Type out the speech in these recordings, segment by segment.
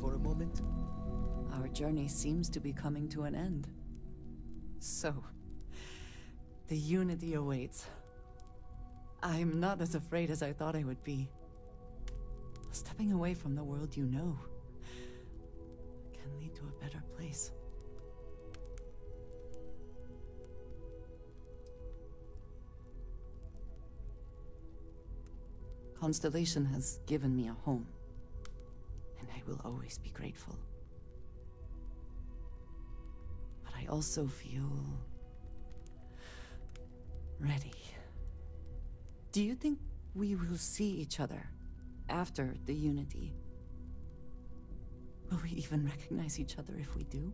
for a moment? Our journey seems to be coming to an end. So, the Unity awaits. I'm not as afraid as I thought I would be. Stepping away from the world you know can lead to a better place. Constellation has given me a home, I will always be grateful. But I also feel ready. Do you think we will see each other after the Unity? Will we even recognize each other if we do?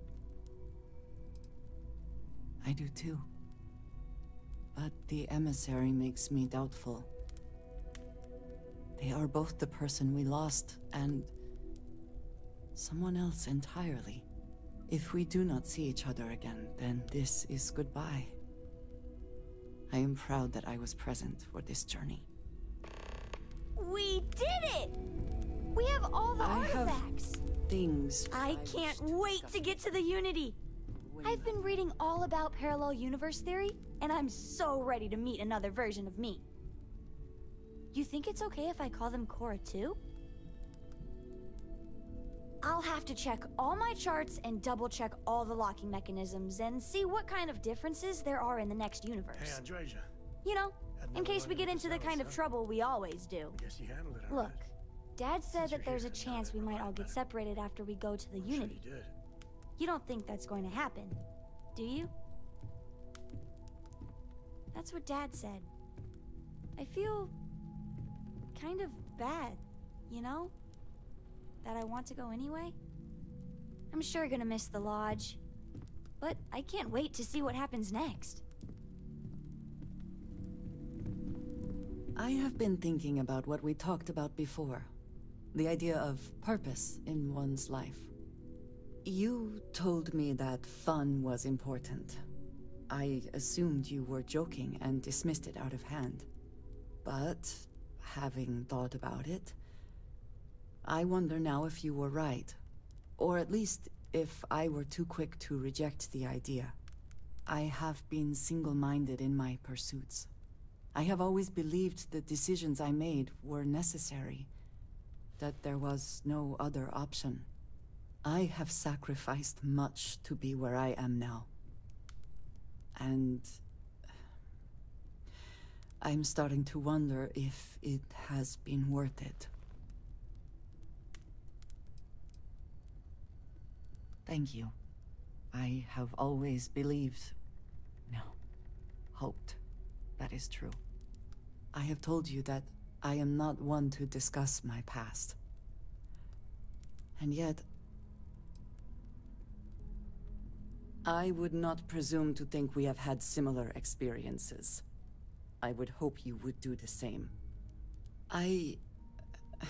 I do too. But the emissary makes me doubtful. They are both the person we lost and someone else entirely. If we do not see each other again, then this is goodbye. I am proud that I was present for this journey. We did it! We have all the I have artifacts. Things. I can't wait to get to the Unity. I've been reading all about parallel universe theory, and I'm so ready to meet another version of me. You think it's okay if I call them Cora too? I'll have to check all my charts and double check all the locking mechanisms and see what kind of differences there are in the next universe. Hey, Andreja. You know, in case we get into the kind of trouble we always do. I guess you handled it Look. Dad said that there's a chance we might all get separated after we go to the Unity. you did. You don't think that's going to happen, do you? That's what Dad said. I feel kind of bad, you know? That I want to go anyway. I'm sure gonna miss the lodge. But I can't wait to see what happens next. I have been thinking about what we talked about before. The idea of purpose in one's life. You told me that fun was important. I assumed you were joking and dismissed it out of hand. But, having thought about it, I wonder now if you were right. Or at least if I were too quick to reject the idea. I have been single-minded in my pursuits. I have always believed the decisions I made were necessary, that there was no other option. I have sacrificed much to be where I am now. And I'm starting to wonder if it has been worth it. Thank you. I have always believed, no, hoped that is true. I have told you that I am not one to discuss my past. And yet... I would not presume to think we have had similar experiences. I would hope you would do the same. I...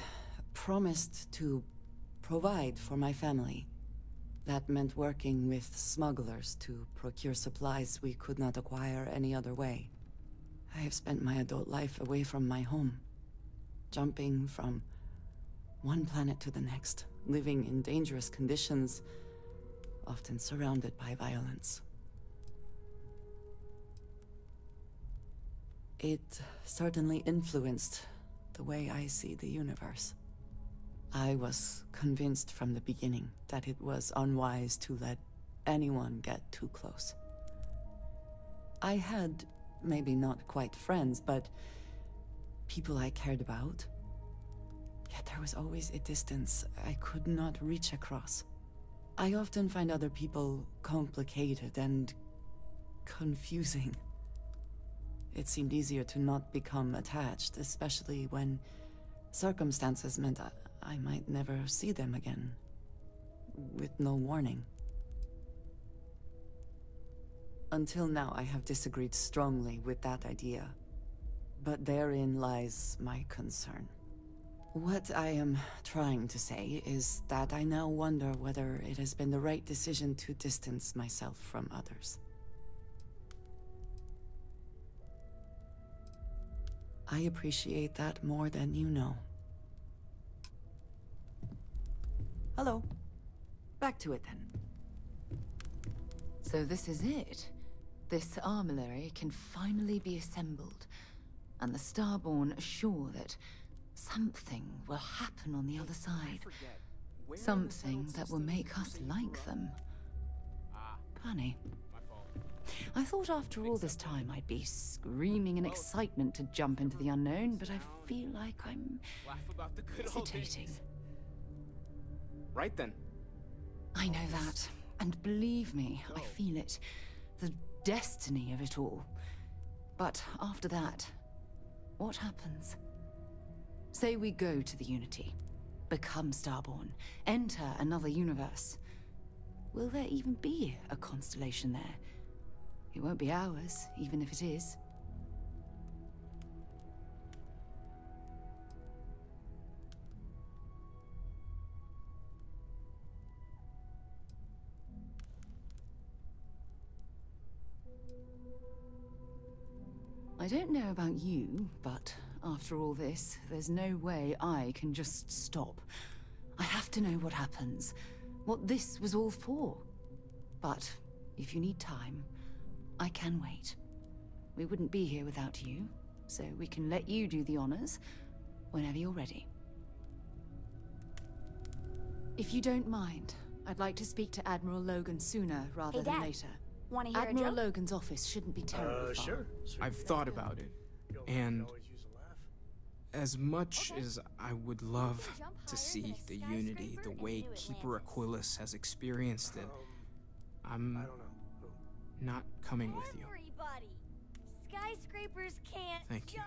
promised to provide for my family. That meant working with smugglers to procure supplies we could not acquire any other way. I have spent my adult life away from my home, jumping from one planet to the next, living in dangerous conditions, often surrounded by violence. It certainly influenced the way I see the universe. I was convinced from the beginning that it was unwise to let anyone get too close. I had maybe not quite friends, but people I cared about. Yet there was always a distance I could not reach across. I often find other people complicated and confusing. It seemed easier to not become attached, especially when circumstances meant I, I might never see them again. With no warning. Until now, I have disagreed strongly with that idea. But therein lies my concern. What I am trying to say is that I now wonder whether it has been the right decision to distance myself from others. I appreciate that more than you know. Hello. Back to it then. So this is it. This armillary can finally be assembled, and the Starborn are sure that something will happen on the other side. Something that will make us like them. Funny. I thought after all this time I'd be screaming in excitement to jump into the unknown, but I feel like I'm hesitating. Right then. I know that. And believe me, I feel it. The destiny of it all. But after that, what happens? Say we go to the Unity, become Starborn, enter another universe. Will there even be a constellation there? It won't be ours, even if it is. I don't know about you, but after all this, there's no way I can just stop. I have to know what happens, what this was all for. But if you need time, I can wait. We wouldn't be here without you, so we can let you do the honors whenever you're ready. If you don't mind, I'd like to speak to Admiral Logan sooner rather Hey, than later. Want to hear Admiral a joke? Logan's office shouldn't be terribly Uh, far. sure. sure. I've thought about it. And as much as I would love to see the Unity the way Keeper Aquilus has experienced it, I'm I don't know. Who? not coming with you. Everybody. Skyscrapers can't Thank you.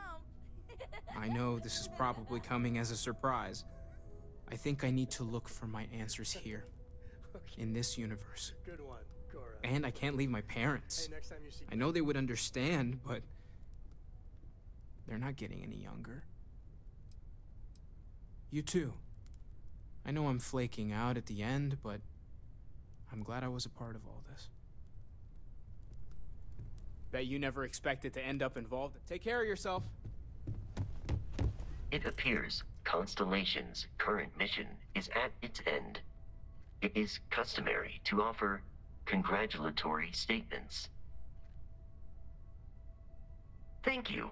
I know this is probably coming as a surprise. I think I need to look for my answers here, Okay. in this universe. Good one, Cora. And I can't leave my parents. Hey, next time you see I know they would understand, but they're not getting any younger. You too. I know I'm flaking out at the end, but I'm glad I was a part of all this. Bet you never expected to end up involved. Take care of yourself. It appears Constellation's current mission is at its end. It is customary to offer congratulatory statements. Thank you.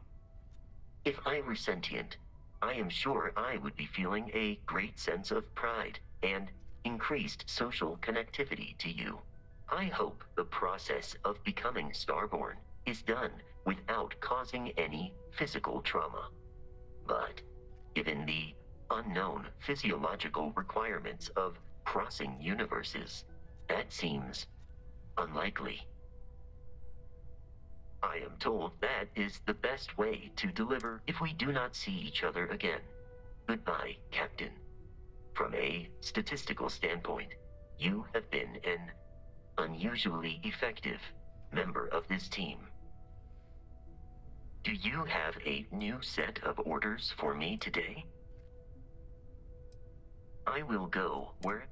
If I were sentient, I am sure I would be feeling a great sense of pride and increased social connectivity to you. I hope the process of becoming Starborn is done without causing any physical trauma. But given the unknown physiological requirements of crossing universes, that seems unlikely. I am told that is the best way to deliver if we do not see each other again. Goodbye, Captain. From a statistical standpoint, you have been an unusually effective member of this team. Do you have a new set of orders for me today? I will go where.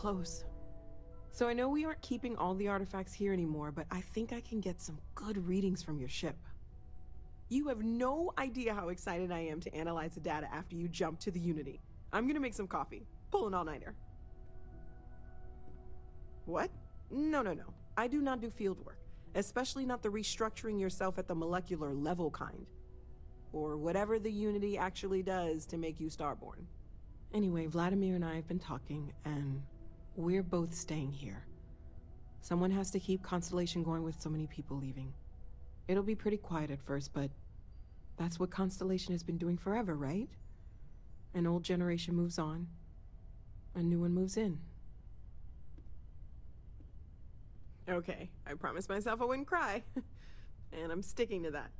Close. So I know we aren't keeping all the artifacts here anymore, but I think I can get some good readings from your ship. You have no idea how excited I am to analyze the data after you jump to the Unity. I'm gonna make some coffee. Pull an all-nighter. What? No, no, no. I do not do field work, especially not the restructuring yourself at the molecular level kind. Or whatever the Unity actually does to make you Starborn. Anyway, Vladimir and I have been talking, and we're both staying here. Someone has to keep Constellation going with so many people leaving. It'll be pretty quiet at first, but that's what Constellation has been doing forever, right? An old generation moves on, a new one moves in. Okay, I promised myself I wouldn't cry, and I'm sticking to that.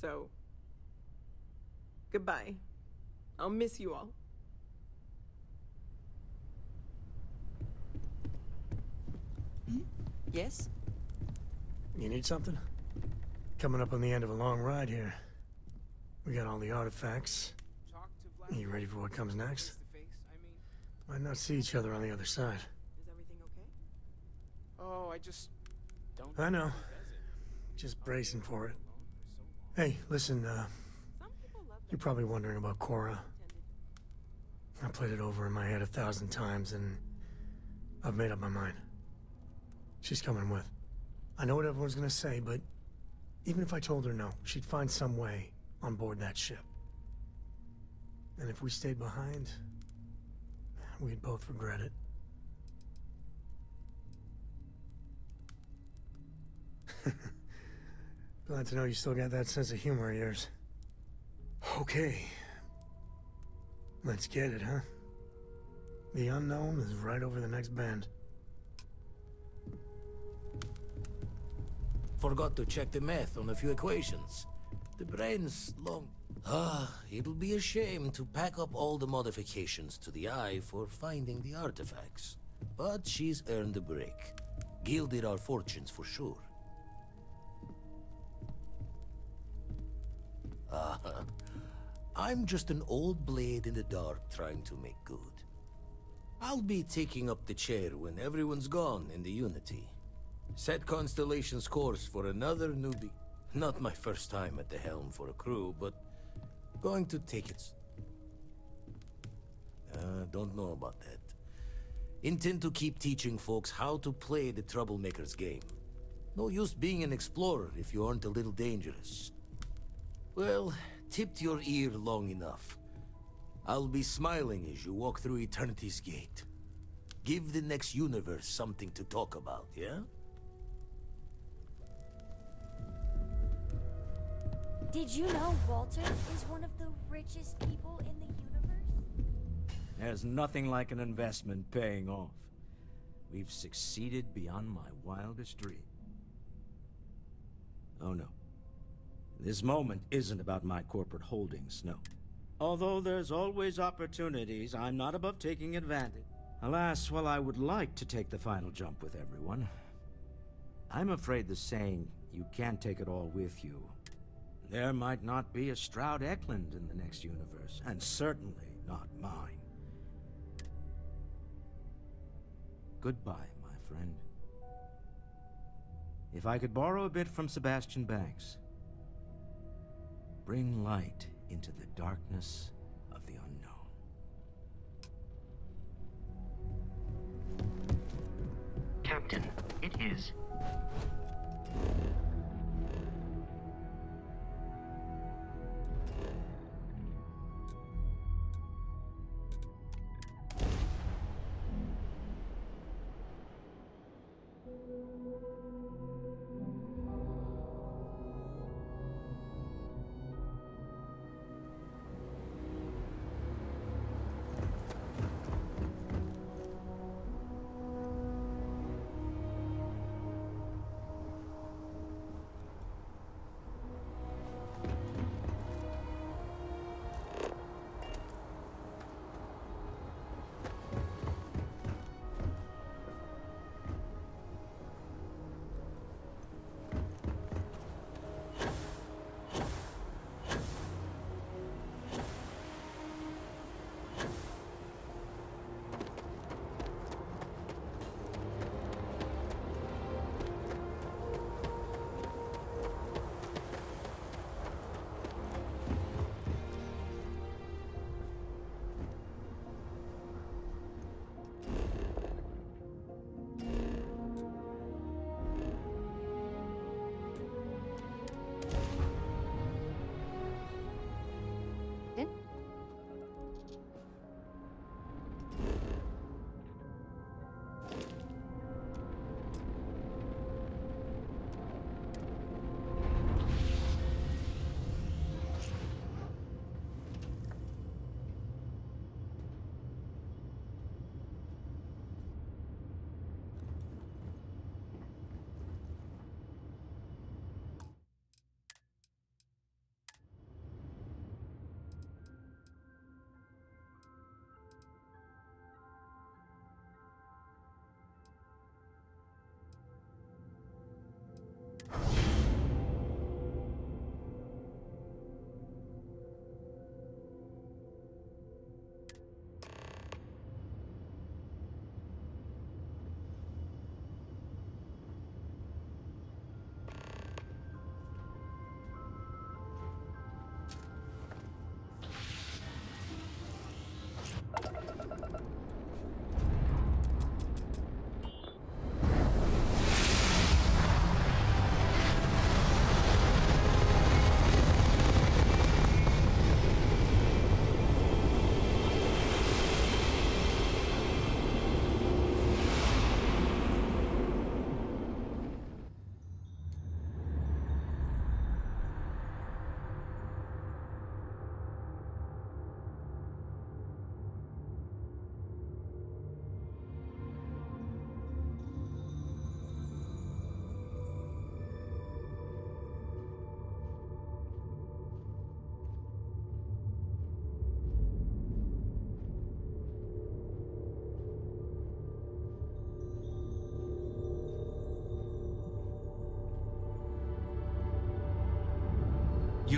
So, goodbye. I'll miss you all. Yes? You need something? Coming up on the end of a long ride here. We got all the artifacts. Talk to You ready for what comes next? face face, I mean. Might not see each other on the other side. Is everything okay? Oh, I just don't. I know. think he does it. Just bracing for it. Alone for so long. Hey, listen, uh, Some people love you're probably wondering about Cora. I played it over in my head a thousand times, and I've made up my mind. She's coming with. I know what everyone's gonna say, but even if I told her no, she'd find some way on board that ship. And if we stayed behind, we'd both regret it. Glad to know you still got that sense of humor of yours. Okay. Let's get it, huh? The unknown is right over the next bend. Forgot to check the math on a few equations. The brain's long. Ah, it'll be a shame to pack up all the modifications to the eye for finding the artifacts. But she's earned a break. Gilded our fortunes for sure. Ah, I'm just an old blade in the dark trying to make good. I'll be taking up the chair when everyone's gone in the Unity. Set Constellation's course for another newbie. Not my first time at the helm for a crew, but going to take it. Uh, don't know about that. Intend to keep teaching folks how to play the Troublemaker's game. No use being an explorer if you aren't a little dangerous. Well, tipped your ear long enough. I'll be smiling as you walk through Eternity's gate. Give the next universe something to talk about, yeah? Did you know Walter is one of the richest people in the universe? There's nothing like an investment paying off. We've succeeded beyond my wildest dream. Oh no. This moment isn't about my corporate holdings, no. Although there's always opportunities, I'm not above taking advantage. Alas, while I would like to take the final jump with everyone, I'm afraid the saying, you can't take it all with you, there might not be a Stroud Eklund in the next universe, and certainly not mine. Goodbye, my friend. If I could borrow a bit from Sebastian Banks, bring light into the darkness of the unknown. Captain, it is.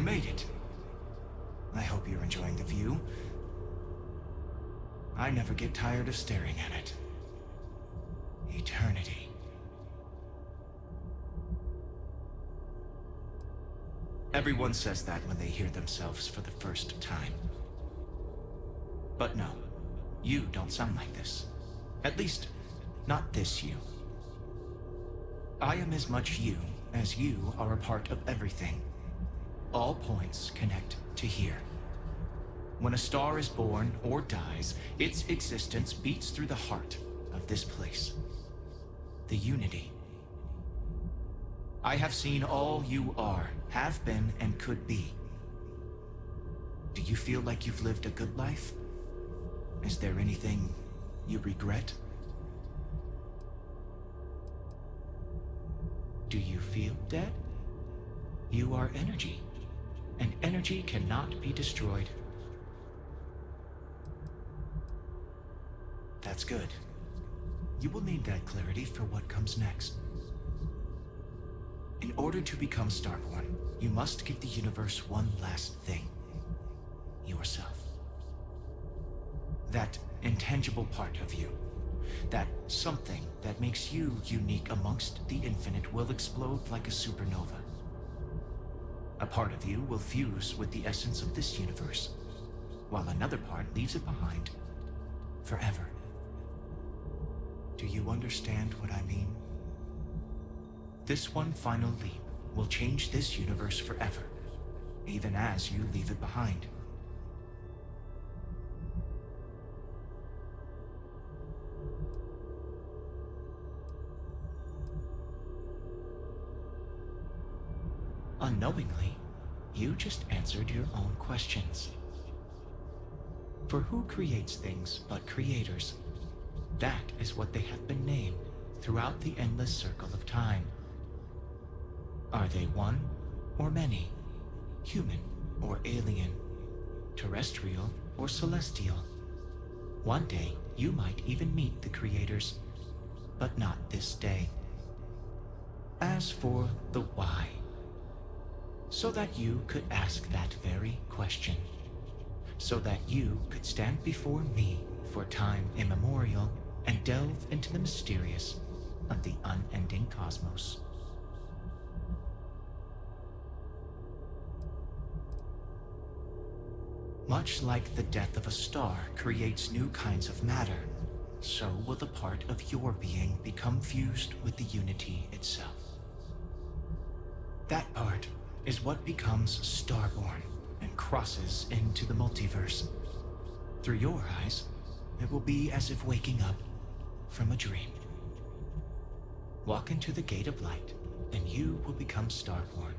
You made it. I hope you're enjoying the view. I never get tired of staring at it. Eternity. Everyone says that when they hear themselves for the first time. But no, you don't sound like this. At least, not this you. I am as much you as you are a part of everything. All points connect to here. When a star is born or dies, its existence beats through the heart of this place. The Unity. I have seen all you are, have been, and could be. Do you feel like you've lived a good life? Is there anything you regret? Do you feel dead? You are energy, and energy cannot be destroyed. That's good. You will need that clarity for what comes next. In order to become Starborn, you must give the universe one last thing. Yourself. That intangible part of you. That something that makes you unique amongst the infinite will explode like a supernova. Part of you will fuse with the essence of this universe, while another part leaves it behind forever. Do you understand what I mean? This one final leap will change this universe forever, even as you leave it behind. Unknowingly, you just answered your own questions. For who creates things but creators? That is what they have been named throughout the endless circle of time. Are they one or many? Human or alien? Terrestrial or celestial? One day, you might even meet the creators, but not this day. As for the why, so that you could ask that very question, so that you could stand before me for time immemorial and delve into the mysterious of the unending cosmos. Much like the death of a star creates new kinds of matter, so will the part of your being become fused with the unity itself. That part is what becomes Starborn and crosses into the multiverse. Through your eyes, it will be as if waking up from a dream. Walk into the gate of light, and you will become Starborn.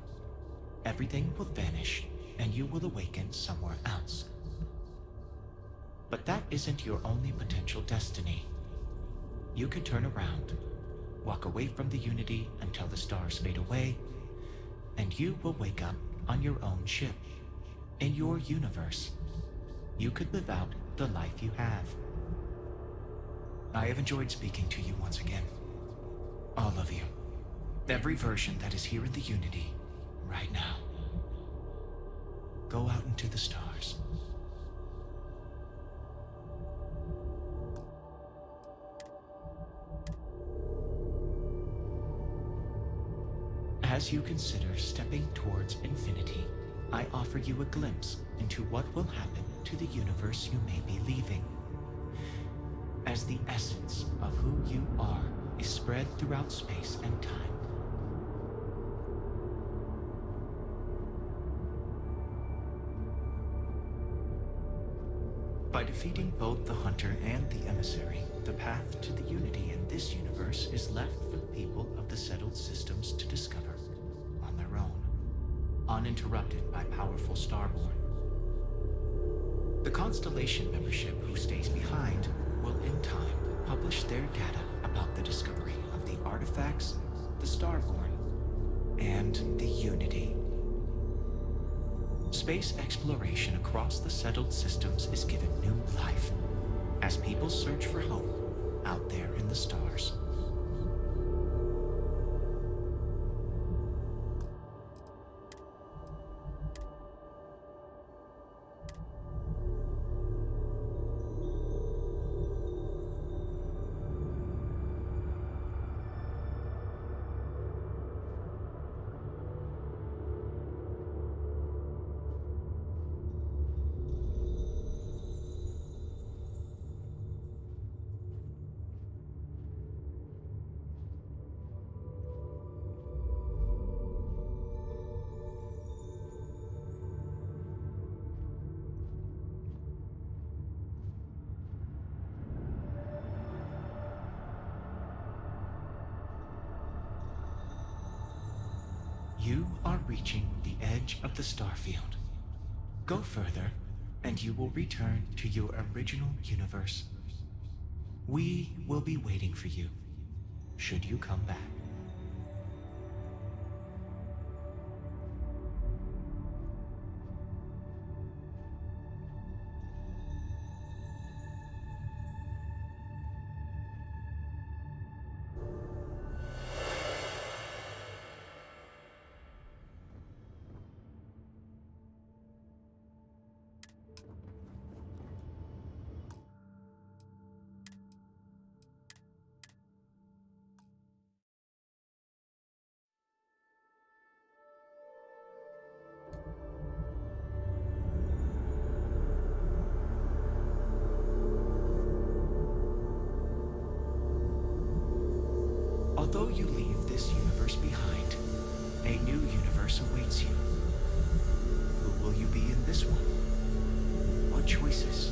Everything will vanish, and you will awaken somewhere else. But that isn't your only potential destiny. You could turn around, walk away from the Unity until the stars fade away, and you will wake up on your own ship, in your universe. You could live out the life you have. I have enjoyed speaking to you once again. All of you. Every version that is here in the Unity, right now. Go out into the stars. As you consider stepping towards infinity, I offer you a glimpse into what will happen to the universe you may be leaving. As the essence of who you are is spread throughout space and time. By defeating both the Hunter and the Emissary, the path to the Unity in this universe is left for the people of the settled systems to discover uninterrupted by powerful Starborn. The Constellation membership who stays behind will in time publish their data about the discovery of the artifacts, the Starborn, and the Unity. Space exploration across the settled systems is given new life as people search for home out there in the stars. You are reaching the edge of the starfield. Go further, and you will return to your original universe. We will be waiting for you, should you come back. Universe awaits you. Who will you be in this one? What choices